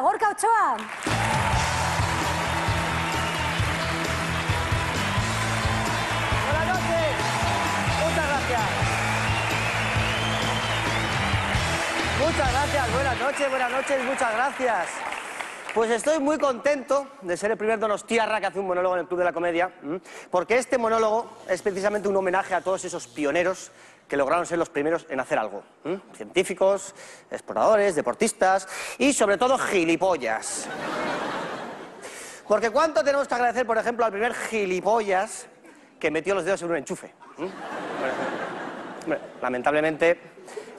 Gorka Ochoa. Buenas noches. Muchas gracias. Muchas gracias. Buenas noches, buenas noches, muchas gracias. Pues estoy muy contento de ser el primer Donostiarra que hace un monólogo en el Club de la Comedia, porque este monólogo es precisamente un homenaje a todos esos pioneros que lograron ser los primeros en hacer algo. Científicos, exploradores, deportistas y sobre todo gilipollas. Porque ¿cuánto tenemos que agradecer, por ejemplo, al primer gilipollas que metió los dedos en un enchufe? lamentablemente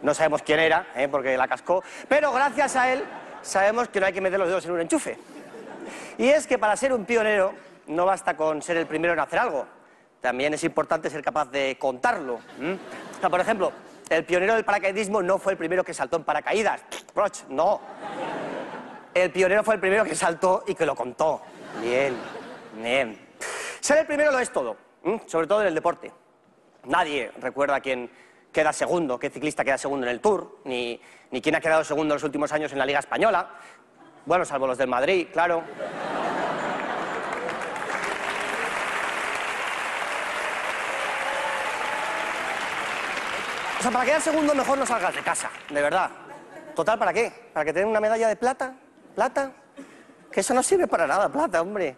no sabemos quién era, ¿eh? porque la cascó, pero gracias a él sabemos que no hay que meter los dedos en un enchufe. Y es que para ser un pionero no basta con ser el primero en hacer algo, también es importante ser capaz de contarlo. ¿m? O sea, por ejemplo, el pionero del paracaidismo no fue el primero que saltó en paracaídas, Proch, no. El pionero fue el primero que saltó y que lo contó. Bien, bien. Ser el primero lo es todo, sobre todo en el deporte. Nadie recuerda quién queda segundo, qué ciclista queda segundo en el Tour, ni, ni quién ha quedado segundo en los últimos años en la Liga Española. Bueno, salvo los del Madrid, claro. O sea, para quedar segundo mejor no salgas de casa, de verdad. Total, ¿para qué? ¿Para que te una medalla de plata? ¿Plata? Que eso no sirve para nada, plata, hombre.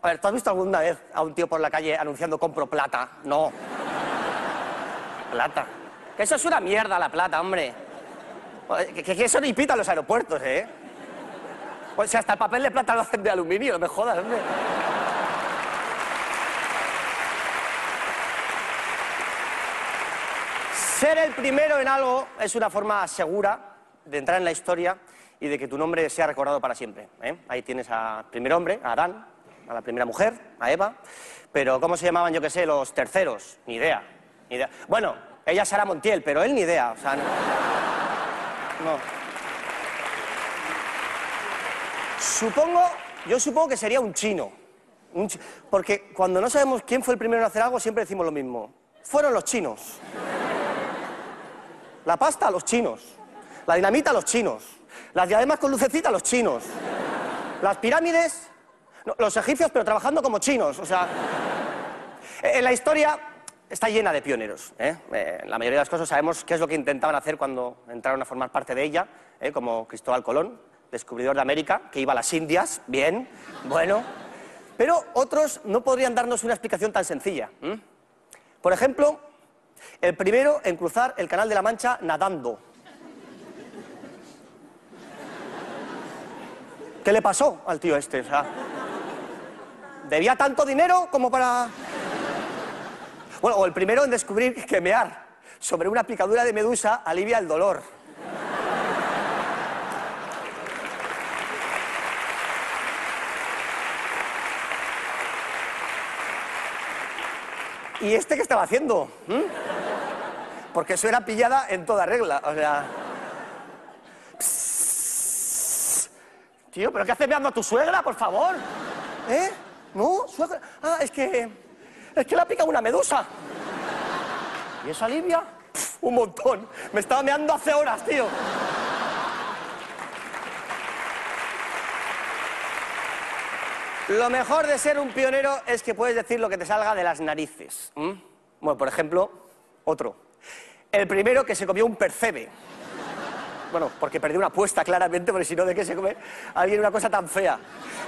A ver, ¿tú has visto alguna vez a un tío por la calle anunciando compro plata? No. Plata. Que eso es una mierda la plata, hombre. Que, que eso ni pita en los aeropuertos, ¿eh? Pues si hasta el papel de plata lo hacen de aluminio, no me jodas, hombre. Ser el primero en algo es una forma segura de entrar en la historia y de que tu nombre sea recordado para siempre. ¿eh? Ahí tienes al primer hombre, a Adán, a la primera mujer, a Eva, pero ¿cómo se llamaban, yo qué sé, los terceros? Ni idea, ni idea. Bueno, ella Sara Montiel, pero él ni idea, no. no. Supongo, yo supongo que sería un chino. Porque cuando no sabemos quién fue el primero en hacer algo, siempre decimos lo mismo. Fueron los chinos. La pasta, los chinos. La dinamita, los chinos. Las diademas con lucecita, los chinos. Las pirámides, los egipcios, pero trabajando como chinos. O sea, en la historia está llena de pioneros. ¿eh? Eh, la mayoría de las cosas sabemos qué es lo que intentaban hacer cuando entraron a formar parte de ella, ¿eh? como Cristóbal Colón, descubridor de América, que iba a las Indias, bien, bueno. Pero otros no podrían darnos una explicación tan sencilla. Por ejemplo, el primero en cruzar el Canal de la Mancha nadando. ¿Qué le pasó al tío este? ¿debía tanto dinero como para...? Bueno, o el primero en descubrir que mear sobre una picadura de medusa alivia el dolor. ¿Y este qué estaba haciendo? ¿Mm? Porque eso era pillada en toda regla, o sea... Tío, ¿pero qué haces meando a tu suegra, por favor? ¿Eh? ¿No? ¿Suegra? Ah, es que... Es que le ha picado una medusa. ¿Y eso alivia? Un montón. Me estaba meando hace horas, tío. Lo mejor de ser un pionero es que puedes decir lo que te salga de las narices. Bueno, por ejemplo, otro. El primero que se comió un percebe. Bueno, porque perdió una apuesta, claramente, porque si no, ¿de qué se come alguien una cosa tan fea?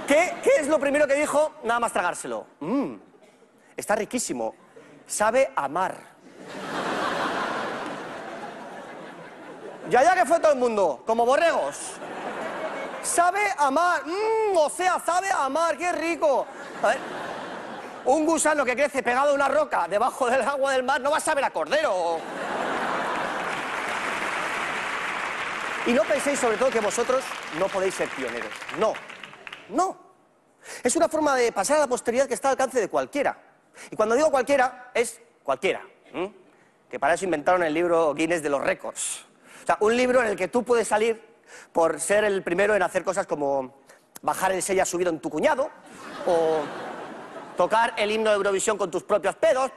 ¿Qué, es lo primero que dijo? Nada más tragárselo. Mmm, está riquísimo. Sabe amar. Ya, ya que fue todo el mundo, como borregos. Sabe amar. Mmm, o sea, sabe amar, qué rico. Un gusano que crece pegado a una roca debajo del agua del mar no va a saber a cordero. Y no penséis sobre todo que vosotros no podéis ser pioneros. No, no. Es una forma de pasar a la posteridad que está al alcance de cualquiera. Y cuando digo cualquiera, es cualquiera. Que para eso inventaron el libro Guinness de los récords. O sea, un libro en el que tú puedes salir por ser el primero en hacer cosas como bajar el sella subido en tu cuñado o tocar el himno de Eurovisión con tus propios pedos.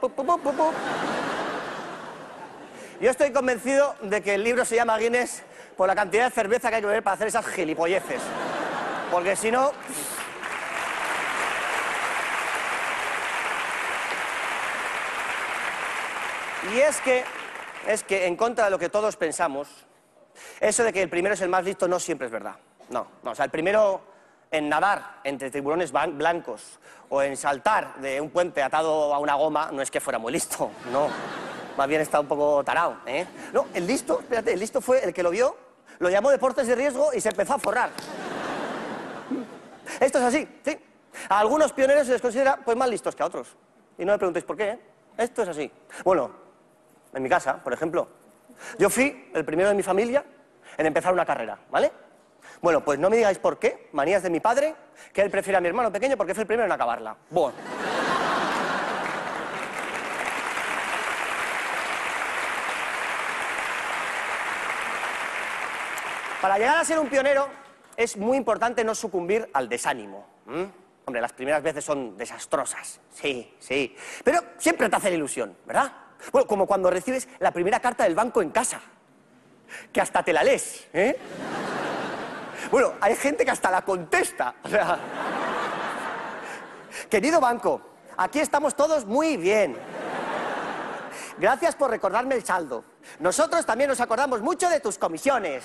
Yo estoy convencido de que el libro se llama Guinness por la cantidad de cerveza que hay que beber para hacer esas gilipolleces. Porque si no... Y es que, es que en contra de lo que todos pensamos, eso de que el primero es el más listo no siempre es verdad. No, no, o sea, el primero en nadar entre tiburones blancos o en saltar de un puente atado a una goma no es que fuera muy listo, no. Más bien está un poco tarao, ¿eh? No, el listo, espérate, el listo fue el que lo vio, lo llamó deportes de riesgo y se empezó a forrar. Esto es así, ¿sí? A algunos pioneros se les considera pues más listos que a otros. Y no me preguntéis por qué, ¿eh? Esto es así. Bueno, en mi casa, por ejemplo. Yo fui el primero de mi familia en empezar una carrera, ¿vale? Bueno, pues no me digáis por qué, manías de mi padre, que él prefiere a mi hermano pequeño porque fue el primero en acabarla. Bueno. Para llegar a ser un pionero es muy importante no sucumbir al desánimo. Hombre, las primeras veces son desastrosas, sí, sí. Pero siempre te hace la ilusión, ¿verdad? Bueno, como cuando recibes la primera carta del banco en casa, que hasta te la lees, ¿eh? Bueno, hay gente que hasta la contesta. Querido banco, aquí estamos todos muy bien. Gracias por recordarme el saldo. Nosotros también nos acordamos mucho de tus comisiones.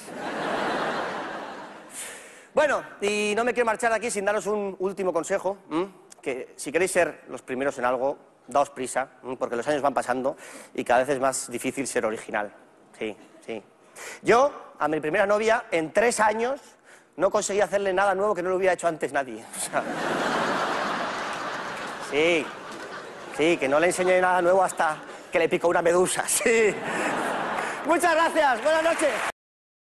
Bueno, y no me quiero marchar de aquí sin daros un último consejo, que si queréis ser los primeros en algo, daos prisa, porque los años van pasando y cada vez es más difícil ser original. Sí, sí. Yo, a mi primera novia, en tres años, no conseguí hacerle nada nuevo que no lo hubiera hecho antes nadie. sí, sí, que no le enseñé nada nuevo hasta que le picó una medusa, sí. Muchas gracias, buenas noches.